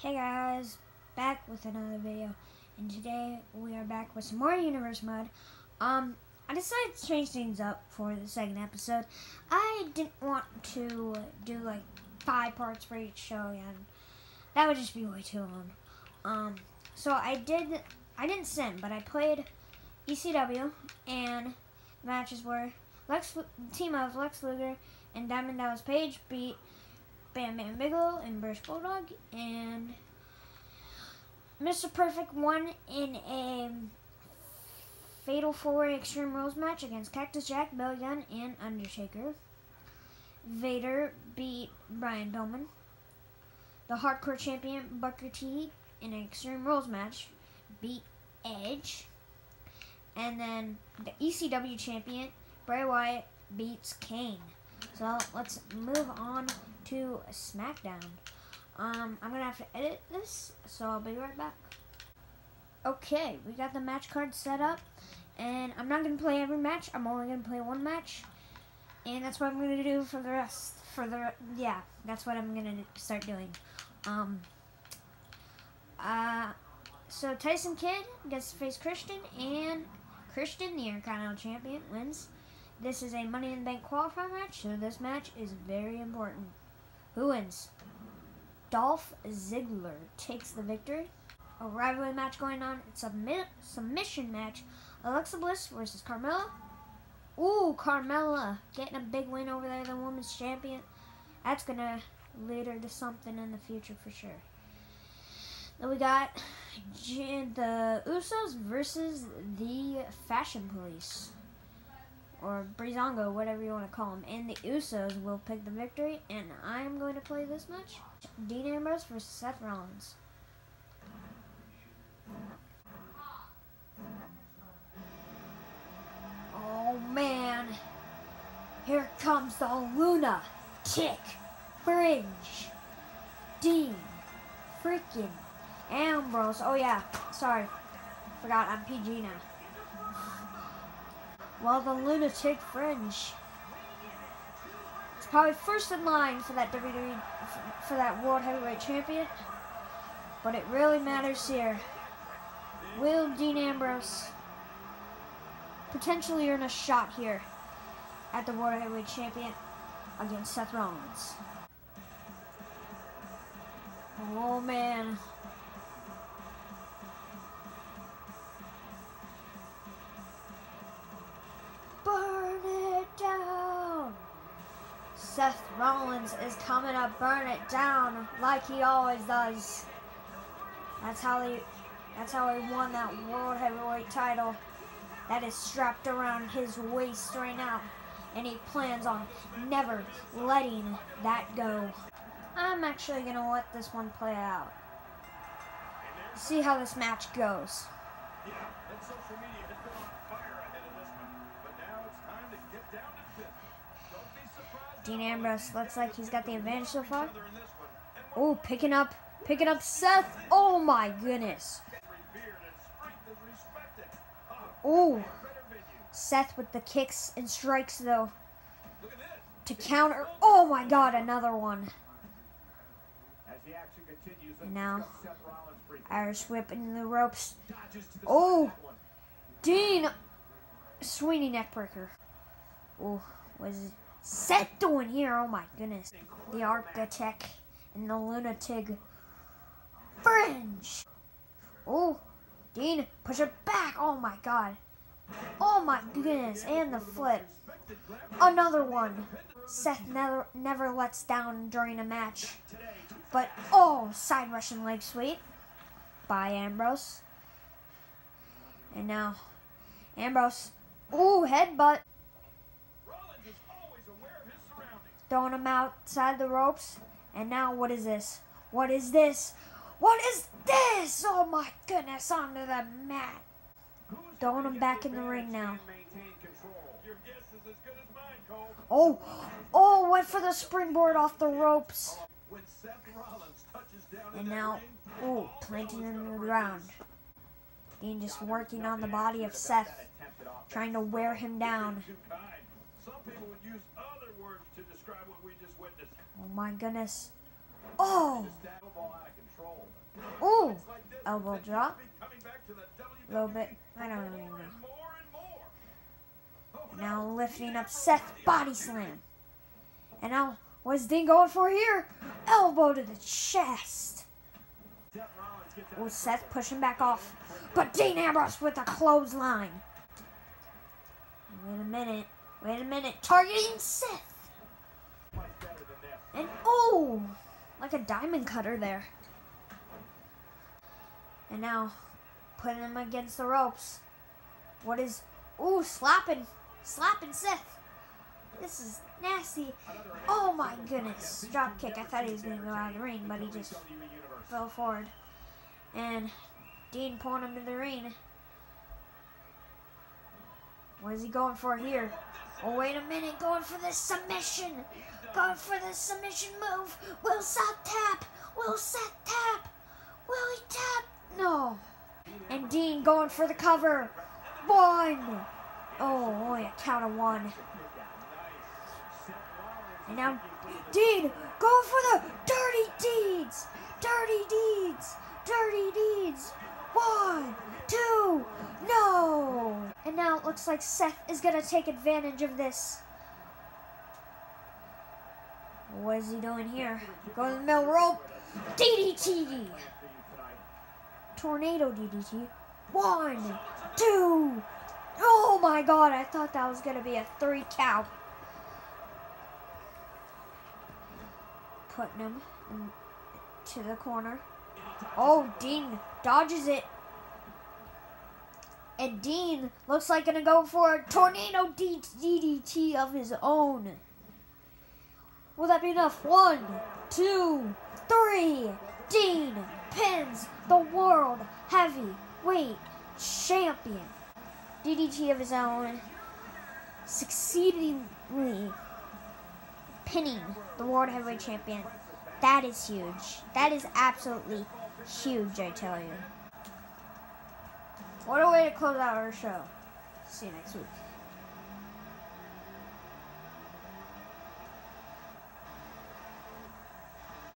Hey guys, back with another video, and today we are back with some more Universe Mode. Um, I decided to change things up for the second episode. I didn't want to do like five parts for each show again. That would just be way too long. Um, so I did, I didn't sim, but I played ECW, and matches were Lex, team of Lex Luger and Diamond Dallas Page beat Bam Bam Bigelow and British Bulldog, and Mr. Perfect won in a Fatal 4 Extreme Rules match against Cactus Jack, Billy Gunn, and Undertaker. Vader beat Brian Pillman. The Hardcore Champion Booker T in an Extreme Rules match beat Edge. And then the ECW Champion Bray Wyatt beats Kane. So let's move on to SmackDown. Um, I'm gonna have to edit this, so I'll be right back. Okay, we got the match card set up, and I'm not gonna play every match. I'm only gonna play one match, and that's what I'm gonna do for the rest. For the yeah, that's what I'm gonna start doing. Um. Uh, so Tyson Kidd gets to face Christian, and Christian, the Intercontinental Champion, wins. This is a Money in the Bank qualifier match, so this match is very important. Who wins? Dolph Ziggler takes the victory. A rivalry match going on. It's a submission match. Alexa Bliss versus Carmella. Ooh, Carmella getting a big win over there, the women's champion. That's going to lead her to something in the future for sure. Then we got the Usos versus the Fashion Police or Breezango, whatever you want to call them, and the Usos will pick the victory, and I'm going to play this match. Dean Ambrose versus Seth Rollins. Oh man, here comes the Luna Tick Fringe. Dean freaking Ambrose. Oh yeah, sorry, forgot I'm PG now while the lunatic fringe. It's probably first in line for that WWE, for that World Heavyweight Champion. But it really matters here. Will Dean Ambrose potentially earn a shot here at the World Heavyweight Champion against Seth Rollins? Oh man. Seth Rollins is coming to burn it down like he always does. That's how he that's how he won that World Heavyweight title that is strapped around his waist right now. And he plans on never letting that go. I'm actually to let this one play out. See how this match goes. Dean Ambrose looks like he's got the advantage so far. Oh, picking up, picking up Seth. Oh my goodness. Oh, Seth with the kicks and strikes though. To counter. Oh my god, another one. Now, Irish whip in the ropes. Oh, Dean. swinging neckbreaker. Oh, was Seth doing here? Oh my goodness. The Architect and the Lunatic Fringe. Oh, Dean, push it back. Oh my god. Oh my goodness. And the flip. Another one. Seth never, never lets down during a match. But, oh, side Russian leg sweep by Ambrose. And now, Ambrose. Ooh, headbutt. Throwing him outside the ropes. And now what is this? What is this? What is this? Oh my goodness, onto the mat. Throwing him back in the ring now. Oh, oh, went for the springboard off the ropes. And now, oh, planting him in the ground. Dean just working on the body of Seth, trying to wear him down. Oh my goodness. Oh! Oh! elbow drop. A little bit. I don't even know. Now lifting up Seth body slam. And now what's Dean going for here? Elbow to the chest. Oh, Seth pushing back off. But Dean Ambrose with a clothesline. Wait a minute. Wait a minute. Targeting Seth. And oh, like a diamond cutter there. And now putting him against the ropes. What is, ooh, slapping, slapping Seth. This is nasty. Oh my goodness. Drop kick. I thought he was going to go out of the ring, but he just fell forward. And Dean pulling him to the ring. What is he going for here? Oh, wait a minute. Going for the submission. Going for the submission move. Will Seth tap? Will Seth tap? Will he tap? No. And Dean going for the cover. One. Oh, boy, a count of one. And now Dean going for the dirty deeds. Dirty deeds. Dirty deeds. One, two, no. And now it looks like Seth is going to take advantage of this. What is he doing here? Going to the middle rope. DDT. Tornado DDT. One, two. Oh my god, I thought that was going to be a three count. Putting him to the corner. Oh, Dean dodges it. And Dean looks like gonna go for a tornado DDT of his own. Will that be enough? One, two, three. Dean pins the world heavyweight champion. DDT of his own, succeedingly pinning the world heavyweight champion. That is huge. That is absolutely huge, I tell you. What a way to close out our show. See you next week.